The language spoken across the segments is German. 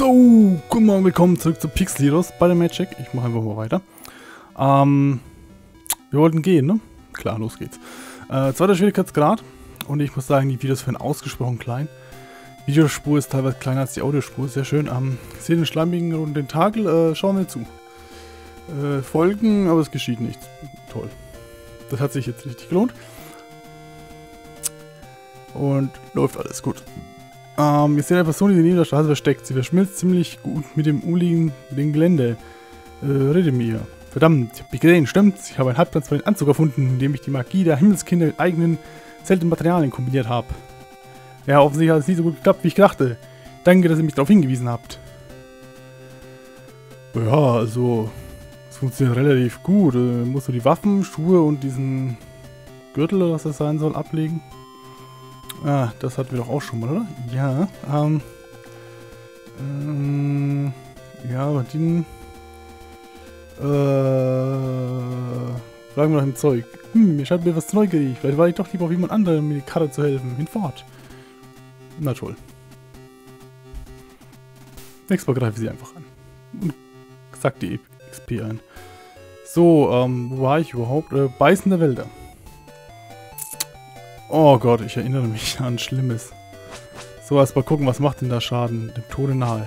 So, guten Morgen, willkommen zurück zu Pixeliros bei der Magic. Ich mache einfach mal weiter. Ähm, wir wollten gehen, ne? Klar, los geht's. Äh, zweiter Schwierigkeitsgrad. Und ich muss sagen, die Videos werden ausgesprochen klein. Videospur ist teilweise kleiner als die Audiospur, sehr schön. Ähm, seht den schlammigen und den Tagel, äh, schauen wir zu. Äh, folgen, aber es geschieht nichts. Toll. Das hat sich jetzt richtig gelohnt. Und läuft alles gut. Ähm, wir sehen eine Person, die neben der Straße versteckt. Sie verschmilzt ziemlich gut mit dem umliegenden Gelände. Äh, rede mir. Verdammt, ich hab mich gesehen, stimmt's? Ich habe einen halbtransparenten Anzug erfunden, in dem ich die Magie der Himmelskinder mit eigenen seltenen Materialien kombiniert habe. Ja, offensichtlich hat es nicht so gut geklappt, wie ich dachte. Danke, dass ihr mich darauf hingewiesen habt. Ja, also, es funktioniert relativ gut. Äh, musst du die Waffen, Schuhe und diesen Gürtel, oder was das sein soll, ablegen? Ah, das hatten wir doch auch schon mal, oder? Ja, ähm, ähm ja, aber den, äh, fragen wir nach dem Zeug. Hm, mir scheint mir was neugierig. Vielleicht war ich doch lieber auf jemand anderem, mir die Karre zu helfen. Hinfort. Na toll. Nächstes Mal greife sie einfach an. Und sack die XP ein. So, ähm, wo war ich überhaupt? Äh, beißende Wälder. Oh Gott, ich erinnere mich an Schlimmes. So, erstmal gucken, was macht denn da Schaden? Dem Tode nahe.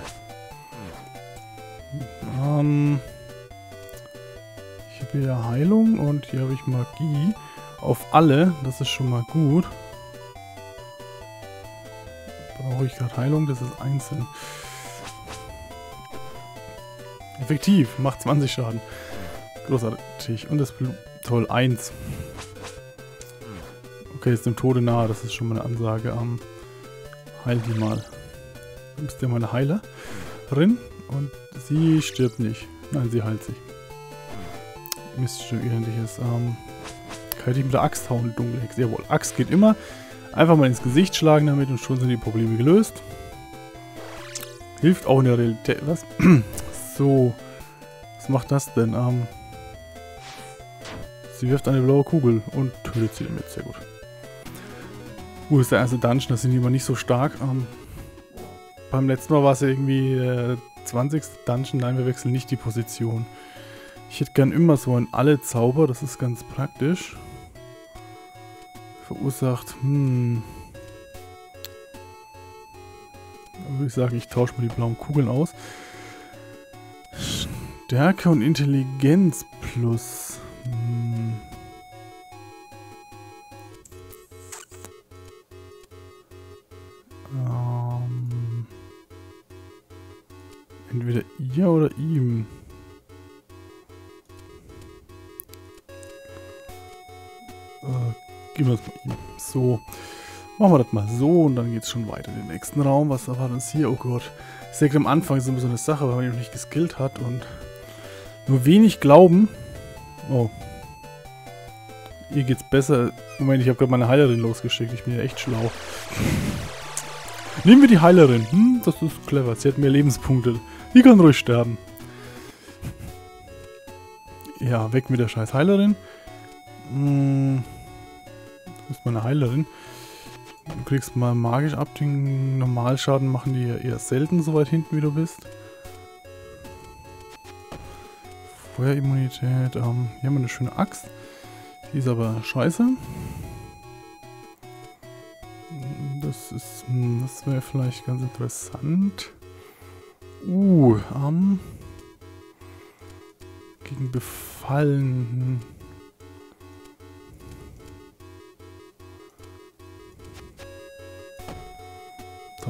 Ähm, ich habe hier Heilung und hier habe ich Magie. Auf alle, das ist schon mal gut. Brauche ich gerade Heilung, das ist einzeln. Effektiv, macht 20 Schaden. Großartig. Und das Blut. Toll, 1. Okay, ist dem Tode nahe, das ist schon mal eine Ansage. Ähm, heil die mal. Bist ja meine Heilerin und sie stirbt nicht. Nein, sie heilt sich. Mystische ähnliches. Ähm, kann ich mit der Axt hauen, dunkle Hexe. Jawohl, Axt geht immer. Einfach mal ins Gesicht schlagen damit und schon sind die Probleme gelöst. Hilft auch in der Realität. Was? so. Was macht das denn? Ähm, sie wirft eine blaue Kugel und tötet sie damit. Sehr gut. Uh, ist der erste Dungeon, das sind die immer nicht so stark. Ähm, beim letzten Mal war es ja irgendwie äh, 20. Dungeon. Nein, wir wechseln nicht die Position. Ich hätte gern immer so ein alle Zauber, das ist ganz praktisch. Verursacht, hm. Da würde ich sagen, ich tausche mal die blauen Kugeln aus. Stärke und Intelligenz plus. So. Machen wir das mal so und dann geht es schon weiter in den nächsten Raum. Was war uns hier? Oh Gott. Ich denke, am Anfang ist immer so eine Sache, weil man ihn noch nicht geskillt hat und nur wenig glauben. Oh. Hier geht's besser. Moment, ich habe gerade meine Heilerin losgeschickt. Ich bin ja echt schlau. Nehmen wir die Heilerin. Hm, das ist clever. Sie hat mehr Lebenspunkte. Die kann ruhig sterben. Ja, weg mit der scheiß Heilerin. Hm, ist meine Heilerin. Du kriegst mal magisch ab. Den Normalschaden machen die ja eher selten so weit hinten, wie du bist. Feuerimmunität. Ähm, hier haben wir eine schöne Axt. Die ist aber scheiße. Das ist, hm, das wäre vielleicht ganz interessant. Uh, ähm. Gegen Befallen.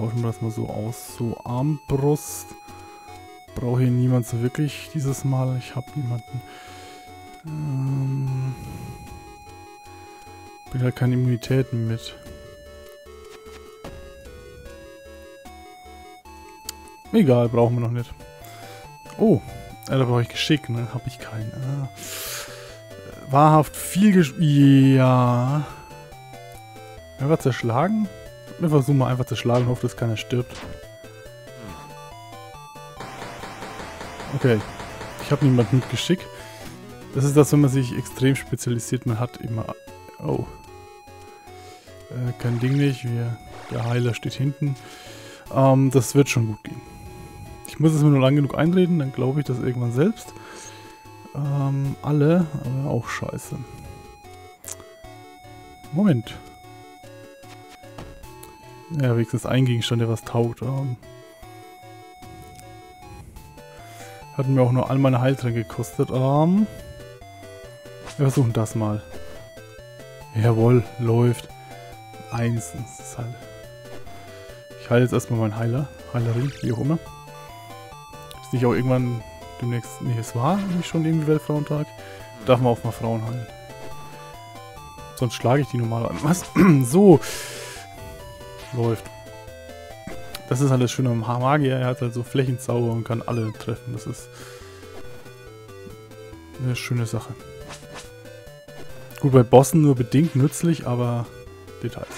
Tauschen wir das mal so aus. So, Armbrust. Brauche hier niemand so wirklich dieses Mal. Ich habe niemanden. Ähm. Bin halt keine Immunitäten mit. Egal, brauchen wir noch nicht. Oh, äh, da brauche ich Geschick, ne? Habe ich keinen. Ah. Wahrhaft viel Geschick. Ja. Einfach zerschlagen? Wir versuchen mal einfach zerschlagen, hoffe, dass keiner stirbt. Okay. Ich habe niemanden mit Geschick. Das ist das, wenn man sich extrem spezialisiert. Man hat immer... Oh. Äh, kein Ding nicht. Wir, der Heiler steht hinten. Ähm, das wird schon gut gehen. Ich muss es mir nur lang genug einreden, dann glaube ich das irgendwann selbst. Ähm, alle, aber auch scheiße. Moment. Ja, wenigstens ein Gegenstand, der was taugt. Ähm, hat mir auch nur all meine Heiltränke gekostet. Ähm, wir versuchen das mal. Jawohl, läuft. Eins. Ist halt ich halte jetzt erstmal meinen Heiler. Heilerin, wie auch immer. Ist nicht auch irgendwann demnächst... Nee, es war nicht schon irgendwie Weltfrauentag. Darf man auch mal Frauen heilen. Sonst schlage ich die normal an. Was? so. Läuft. Das ist alles schön am Magier. Er hat halt so Flächenzauber und kann alle treffen. Das ist eine schöne Sache. Gut, bei Bossen nur bedingt nützlich, aber Details.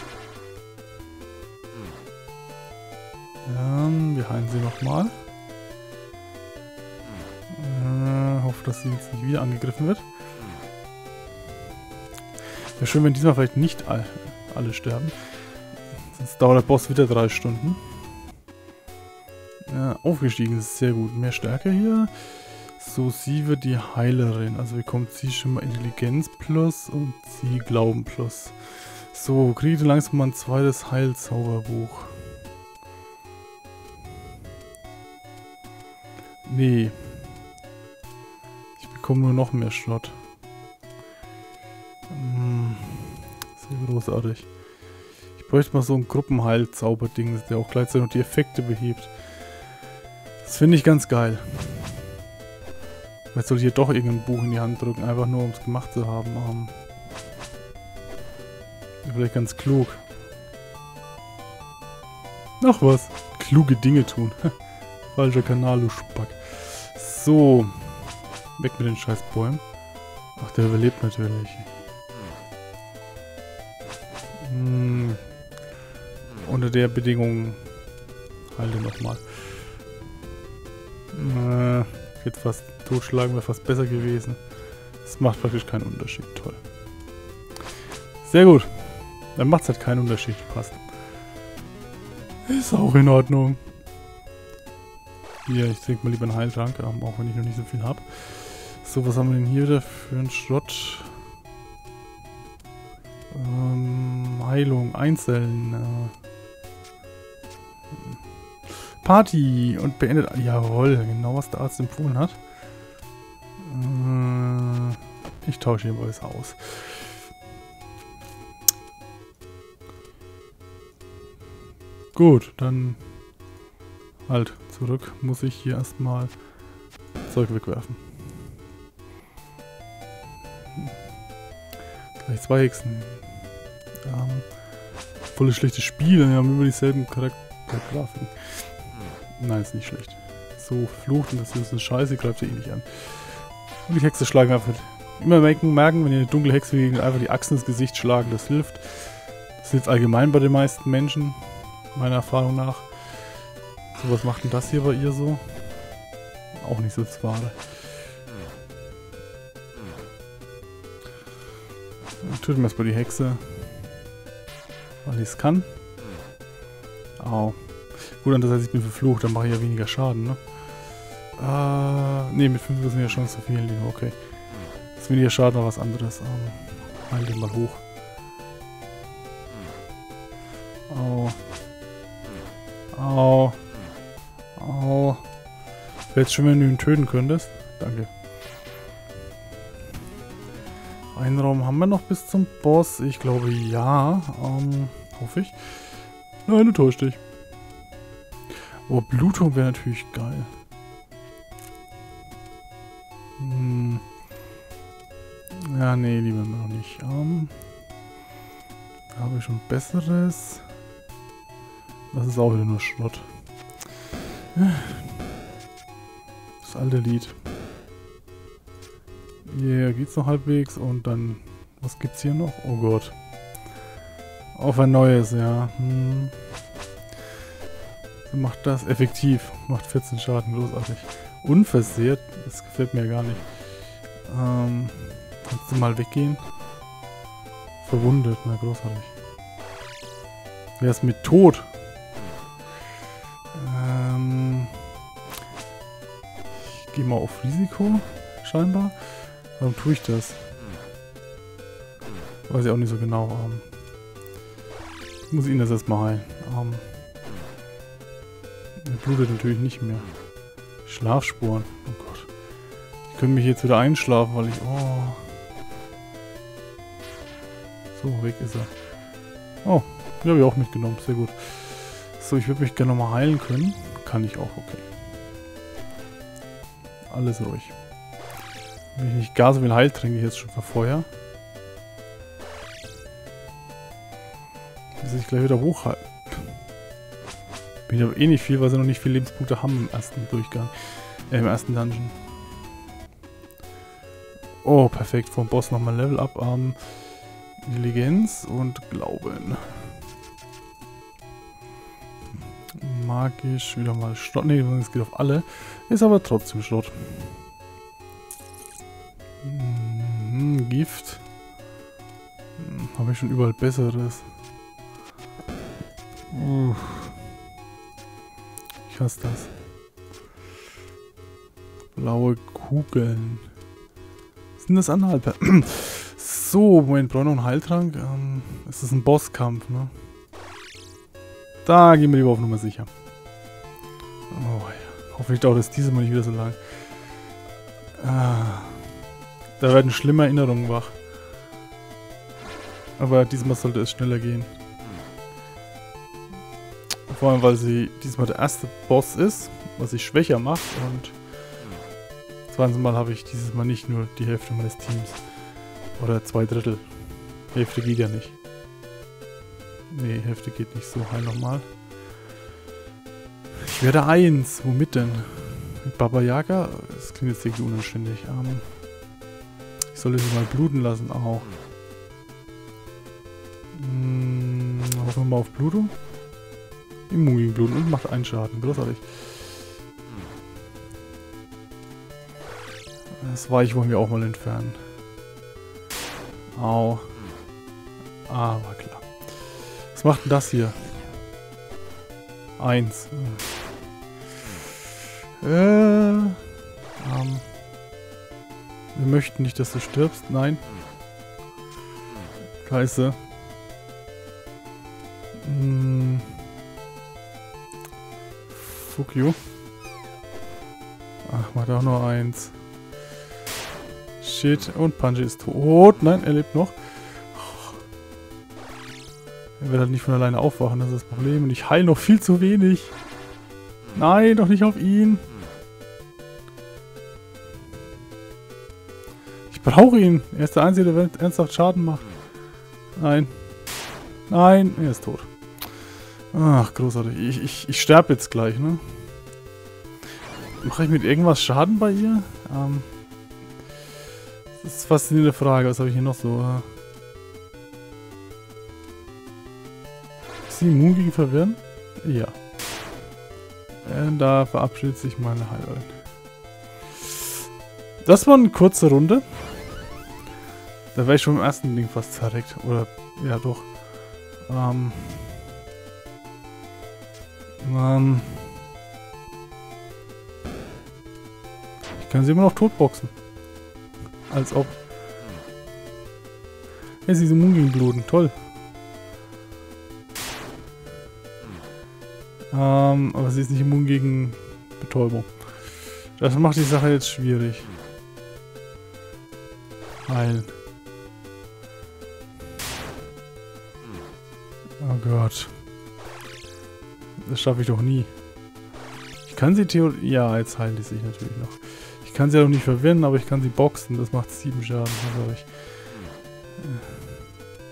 Ähm, wir heilen sie nochmal. Äh, hoffe, dass sie jetzt nicht wieder angegriffen wird. Wäre schön, wenn diesmal vielleicht nicht all, alle sterben. Sonst dauert der Boss wieder drei Stunden. Ja, aufgestiegen ist sehr gut. Mehr Stärke hier. So, sie wird die Heilerin. Also bekommt sie schon mal Intelligenz plus und sie Glauben plus. So, kriegt langsam mal ein zweites Heilzauberbuch. Nee. Ich bekomme nur noch mehr Schrott. Hm. Sehr großartig. Ich bräuchte mal so ein Gruppenheil-Zauberding, der auch gleichzeitig noch die Effekte behebt. Das finde ich ganz geil. Vielleicht soll ich hier doch irgendein Buch in die Hand drücken, einfach nur um es gemacht zu haben. Um, vielleicht ganz klug. Ach was. Kluge Dinge tun. Falscher Kanal, du Spack. So. Weg mit den scheiß Bäumen. Ach, der überlebt natürlich. Unter der Bedingung halte nochmal. Äh, jetzt fast totschlagen wäre fast besser gewesen. Das macht praktisch keinen Unterschied. Toll. Sehr gut. Dann macht es halt keinen Unterschied. Passt. Ist auch in Ordnung. Hier, ich trinke mal lieber einen Heiltrank, ähm, auch wenn ich noch nicht so viel habe. So, was haben wir denn hier wieder für einen Schrott? Ähm, Heilung, Einzeln. Äh. Party und beendet. Jawohl, genau was der Arzt empfohlen hat. Äh, ich tausche hier alles aus. Gut, dann halt zurück, muss ich hier erstmal Zeug wegwerfen. Gleich zwei Hexen. Ähm, volles schlechtes Spiel, wir haben immer dieselben Charaktergrafiken. Nein, ist nicht schlecht. So flucht und das ist eine Scheiße, greift ihr eh nicht an. Und die Hexe schlagen einfach. Immer merken, merken, wenn ihr eine dunkle Hexe gegen einfach die Achsen ins Gesicht schlagen, das hilft. Das hilft allgemein bei den meisten Menschen, meiner Erfahrung nach. So, was macht denn das hier bei ihr so? Auch nicht so das Wahre. Töten wir erstmal die Hexe. Weil ich es kann. Au. Gut, heißt, ich bin verflucht, dann mache ich ja weniger Schaden, ne? Äh, ne, mit 5 sind ja schon zu viel, okay. Das weniger Schaden, aber was anderes. Ähm, heil den mal hoch. Au. Au. Au. Wäre jetzt schön, wenn du ihn töten könntest. Danke. Einen Raum haben wir noch bis zum Boss. Ich glaube, ja. Ähm, hoffe ich. Nein, du täuscht dich. Oh, Blutung wäre natürlich geil. Hm. Ja, nee, lieber noch nicht. Ähm, da habe ich schon Besseres. Das ist auch wieder nur Schrott. Das alte Lied. Hier geht's noch halbwegs und dann... Was gibt's hier noch? Oh Gott. Auf ein neues, ja. Hm. Macht das effektiv. Macht 14 Schaden, großartig. Unversehrt? Das gefällt mir gar nicht. Ähm, kannst du mal weggehen? Verwundet, na großartig. Wer ist mit tot? gehe mal auf Risiko, scheinbar. Warum tue ich das? Weiß ich auch nicht so genau. Ähm, muss ich ihn das erstmal heilen. Ähm, er blutet natürlich nicht mehr. Schlafspuren. Oh Gott. Ich könnte mich jetzt wieder einschlafen, weil ich... Oh. So, weg ist er. Oh, die habe ich auch mitgenommen. Sehr gut. So, ich würde mich gerne nochmal heilen können. Kann ich auch, okay. Alles ruhig. Wenn ich nicht gar so viel Heiltränke jetzt schon verfeuer. Bis ich gleich wieder hochhalten. Bin aber eh nicht viel, weil sie noch nicht viele Lebenspunkte haben im ersten Durchgang. Äh, im ersten Dungeon. Oh, perfekt. Vom Boss nochmal Level up. Ähm, Intelligenz und Glauben. Magisch, wieder mal Schrott. Ne, es geht auf alle. Ist aber trotzdem Schrott. Hm, Gift. Hm, Habe ich schon überall Besseres. Uff. Ich hasse das. Blaue Kugeln. Sind das Anhalter? so, Moment, brauche noch einen Heiltrank. Ähm, es ist ein Bosskampf, ne? Da gehen wir lieber auf Nummer sicher. Oh ja. Hoffentlich dauert es dieses Mal nicht wieder so lang. Ah. Da werden schlimme Erinnerungen wach. Aber diesmal sollte es schneller gehen. Vor allem, weil sie diesmal der erste Boss ist, was sich schwächer macht und zweitens Mal habe ich dieses Mal nicht nur die Hälfte meines Teams. Oder zwei Drittel. Hälfte geht ja nicht. Nee, Hälfte geht nicht so. Heil nochmal. Ich werde eins. Womit denn? Mit Baba Yaga? Das klingt jetzt irgendwie unanständig. Ähm, ich sollte sie mal bluten lassen auch. Hm, hoffen wir mal auf Blutung. Immun gegen Bluten und macht einen Schaden. Großartig. Das Weich wollen wir auch mal entfernen. Au. War klar. Was macht denn das hier? Eins. Äh. Ähm. Wir möchten nicht, dass du stirbst. Nein. Scheiße. Hm. Fuck you. Ach, macht auch nur eins. Shit. Und Punji ist tot. Nein, er lebt noch. Er wird halt nicht von alleine aufwachen, das ist das Problem. Und ich heile noch viel zu wenig. Nein, doch nicht auf ihn. Ich brauche ihn. Er ist der Einzige, der ernsthaft Schaden macht. Nein. Nein, er ist tot. Ach, großartig. Ich, ich, ich sterbe jetzt gleich, ne? Mache ich mit irgendwas Schaden bei ihr? Ähm, das ist eine Frage. Was habe ich hier noch so? Ist sie immun gegen Verwirren? Ja. Äh, da verabschiedet sich meine Heilung. Das war eine kurze Runde. Da wäre ich schon im ersten Ding fast zerreckt. Oder, ja doch. Ähm... Ähm. Ich kann sie immer noch totboxen. Als ob. Ja, sie ist immun gegen Bluten. Toll. Ähm, aber sie ist nicht immun gegen Betäubung. Das macht die Sache jetzt schwierig. Heilen. Oh Gott. Das schaffe ich doch nie. Ich kann sie theoretisch... Ja, jetzt heilt die sich natürlich noch. Ich kann sie ja doch nicht verwirren, aber ich kann sie boxen. Das macht 7 Schaden. Also ich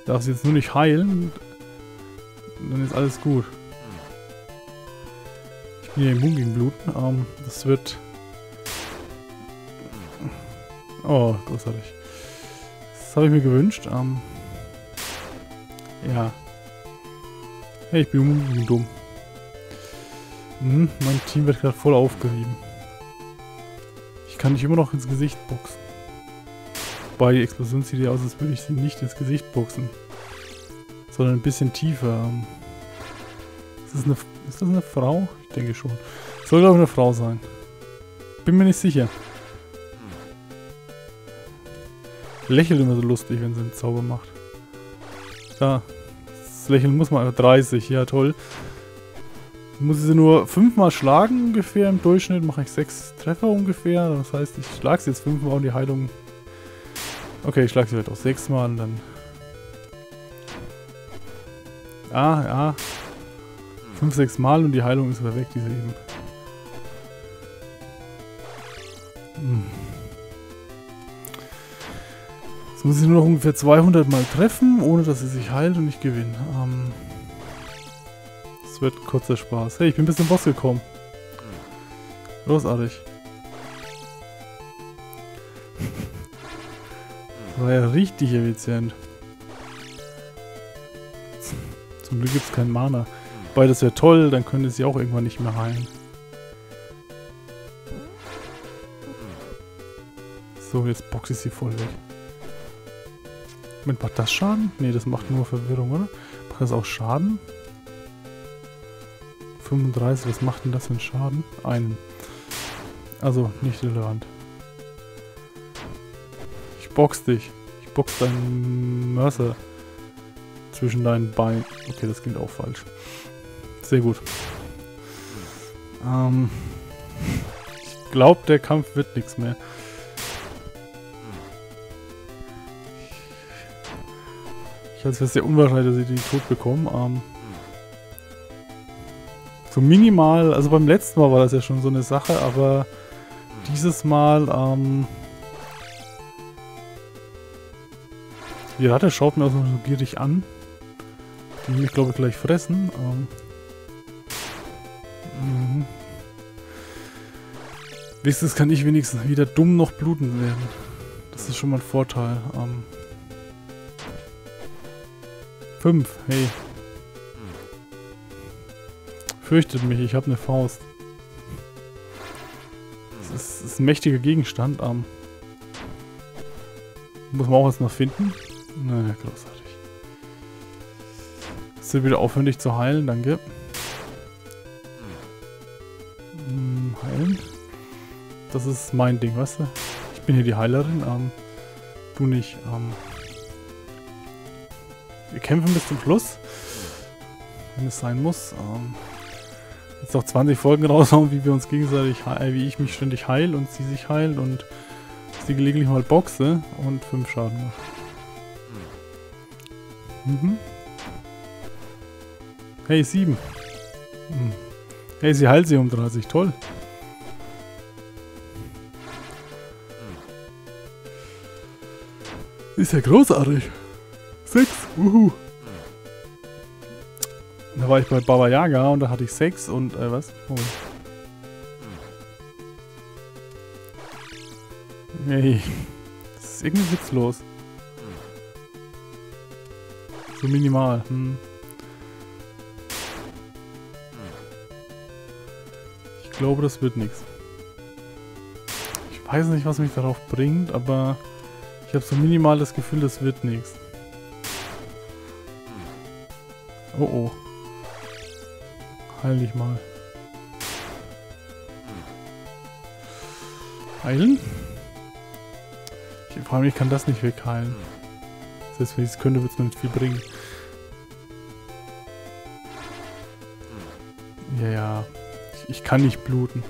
darf sie jetzt nur nicht heilen. Dann ist alles gut. Ich bin ja immun gegen Bluten. Ähm, das wird... Oh, großartig. Das habe ich mir gewünscht. Ähm, ja. Hey, ich bin immun gegen dumm. Hm, mein Team wird gerade voll aufgerieben. Ich kann dich immer noch ins Gesicht boxen. Wobei die Explosion sieht ja aus, als würde ich sie nicht ins Gesicht boxen. Sondern ein bisschen tiefer. Ist das eine, ist das eine Frau? Ich denke schon. Soll glaube ich eine Frau sein. bin mir nicht sicher. Lächelt immer so lustig, wenn sie einen Zauber macht. Da. Das Lächeln muss man 30, ja toll. Muss ich sie nur fünfmal schlagen ungefähr im Durchschnitt, mache ich sechs Treffer ungefähr. Das heißt, ich schlage sie jetzt fünfmal und die Heilung... Okay, ich schlage sie halt auch sechsmal und dann... Ah, ja. Fünf, sechs Mal und die Heilung ist wieder weg, diese eben. Hm. Jetzt muss ich nur noch ungefähr 200 Mal treffen, ohne dass sie sich heilt und ich gewinne. Ähm wird kurzer Spaß. Hey, ich bin bis zum Boss gekommen. Großartig. War ja richtig effizient. Zum Glück gibt es keinen Mana. Wobei, das wäre toll, dann könnte sie auch irgendwann nicht mehr heilen. So, jetzt boxe ich sie voll weg. Moment, macht das Schaden? Ne, das macht nur Verwirrung, oder? Macht das auch Schaden? 35, was macht denn das für einen Schaden? Einen. Also, nicht relevant. Ich box dich. Ich box deinen Mörser zwischen deinen Beinen. Okay, das klingt auch falsch. Sehr gut. Ähm, ich glaube, der Kampf wird nichts mehr. Ich halte es für sehr unwahrscheinlich, dass sie die tot bekommen. Ähm, so minimal, also beim letzten Mal war das ja schon so eine Sache, aber dieses Mal, ähm, die Ratte schaut mir auch so gierig an. Die will mich, glaube ich, gleich fressen. Ähm, mhm. Wenigstens kann ich wenigstens wieder dumm noch bluten werden. Das ist schon mal ein Vorteil. Ähm, 5, hey. Fürchtet mich, ich habe eine Faust. Das ist, das ist, ein mächtiger Gegenstand. Ähm, muss man auch noch finden. Naja, großartig. Ist wieder aufwendig zu heilen, danke. Hm, heilen. Das ist mein Ding, weißt du? Ich bin hier die Heilerin. Ähm, du nicht. Ähm, wir kämpfen bis zum Schluss. Wenn es sein muss. Ähm, jetzt noch 20 Folgen raushauen, wie wir uns gegenseitig, wie ich mich ständig heil und sie sich heilt und sie gelegentlich mal boxe und 5 Schaden macht. Mhm. Hey, 7. Mhm. Hey, sie heilt sie um 30. Toll. Ist ja großartig. 6. Uhu. Da war ich bei Baba Yaga und da hatte ich 6 und, äh, was? Moment. Hey. Das ist irgendwie witzlos. So minimal. Hm. Ich glaube, das wird nichts. Ich weiß nicht, was mich darauf bringt, aber ich habe so minimal das Gefühl, das wird nichts. Oh oh. Heil dich mal. Heilen? Ich frage mich, ich kann das nicht wegheilen. Selbst wenn ich es könnte, wird es mir nicht viel bringen. Ja, ja. Ich, ich kann nicht bluten.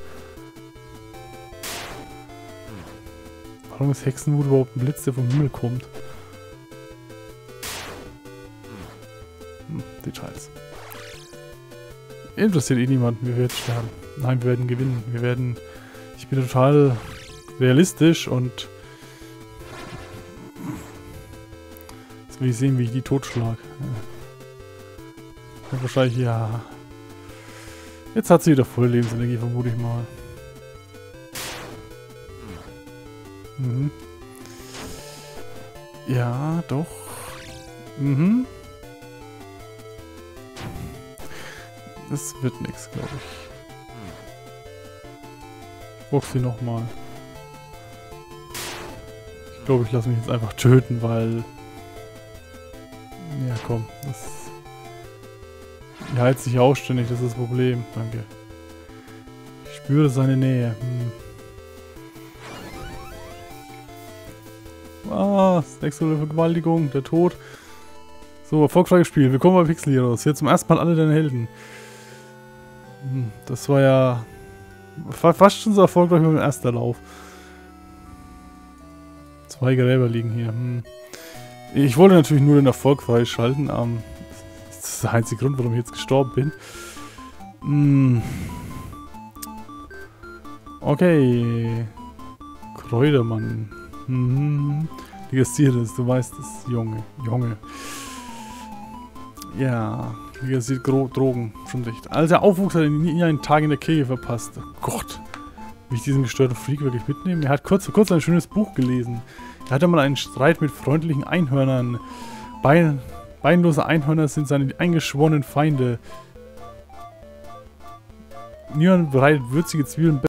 Warum ist Hexenwut überhaupt ein Blitz, der vom Himmel kommt? Details. Interessiert eh niemanden, wir werden sterben. Nein, wir werden gewinnen. Wir werden... Ich bin total realistisch und... Jetzt will ich sehen, wie ich die totschlag. Ja. Wahrscheinlich, ja... Jetzt hat sie wieder voll Lebensenergie, vermute ich mal. Mhm. Ja, doch. Mhm. Das wird nichts, glaube ich. Hm. Guck sie nochmal. Ich glaube, ich lasse mich jetzt einfach töten, weil... Ja, komm. Das... Die heizt sich auch ständig, das ist das Problem. Danke. Ich spüre seine Nähe. Hm. Ah, nächste Vergewaltigung, der Tod. So, erfolgreiches Spiel. Willkommen bei Pixel Heroes. Hier zum ersten Mal alle deine Helden. Hm, das war ja fast schon so erfolgreich wie mein erster Lauf. Zwei Gräber liegen hier. Hm. Ich wollte natürlich nur den Erfolg freischalten. Ähm, das ist der einzige Grund, warum ich jetzt gestorben bin. Hm. Okay. Kräutermann. Mhm. Legasiert ist, du weißt es, Junge. Junge. Ja, legasiert Drogen, schon recht. Als er aufwuchs, hat er nie einen Tag in der Kirche verpasst. Oh Gott. Wie ich diesen gestörten Freak wirklich mitnehme? Er hat kurz, kurz ein schönes Buch gelesen. Er hatte mal einen Streit mit freundlichen Einhörnern. Bein, beinlose Einhörner sind seine eingeschworenen Feinde. Niemand bereitet würzige Zwiebeln